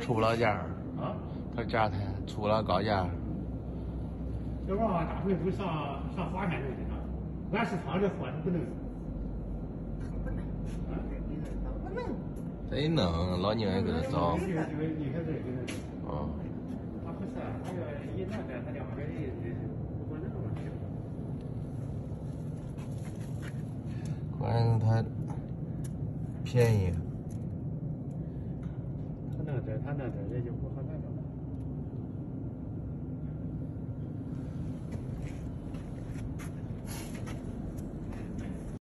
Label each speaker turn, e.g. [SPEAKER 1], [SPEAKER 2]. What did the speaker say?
[SPEAKER 1] 出不了价儿
[SPEAKER 2] 啊？
[SPEAKER 1] 他价太出不了高价。
[SPEAKER 2] 这娃娃大回不上上华县就去了，俺市场这货不能。
[SPEAKER 3] 不能。啊？不能。
[SPEAKER 1] 老宁也给他找。
[SPEAKER 2] 哦。他不是，他要一那个，他两个人不能嘛。
[SPEAKER 1] 关键他便宜。那得他那得，也就。